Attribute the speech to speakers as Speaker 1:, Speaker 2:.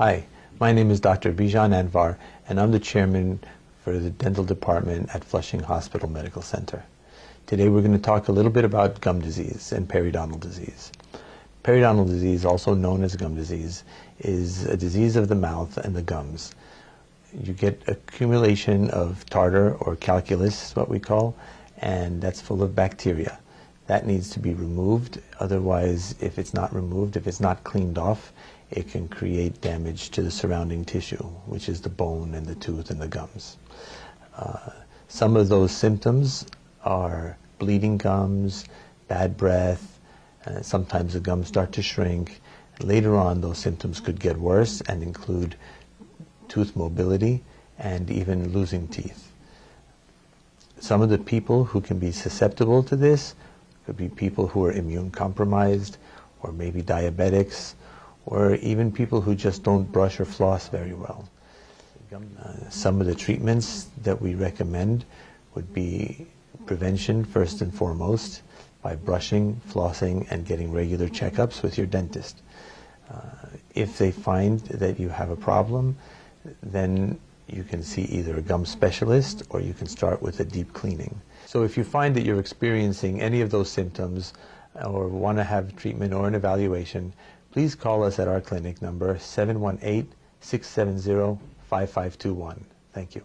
Speaker 1: Hi, my name is Dr. Bijan Anvar, and I'm the chairman for the dental department at Flushing Hospital Medical Center. Today we're going to talk a little bit about gum disease and periodontal disease. Periodontal disease, also known as gum disease, is a disease of the mouth and the gums. You get accumulation of tartar or calculus, what we call, and that's full of bacteria. That needs to be removed. Otherwise, if it's not removed, if it's not cleaned off, it can create damage to the surrounding tissue, which is the bone and the tooth and the gums. Uh, some of those symptoms are bleeding gums, bad breath, uh, sometimes the gums start to shrink. Later on, those symptoms could get worse and include tooth mobility and even losing teeth. Some of the people who can be susceptible to this could be people who are immune compromised or maybe diabetics or even people who just don't brush or floss very well. Uh, some of the treatments that we recommend would be prevention first and foremost by brushing, flossing, and getting regular checkups with your dentist. Uh, if they find that you have a problem, then you can see either a gum specialist or you can start with a deep cleaning. So if you find that you're experiencing any of those symptoms or want to have treatment or an evaluation, please call us at our clinic number 718 670 5521. Thank you.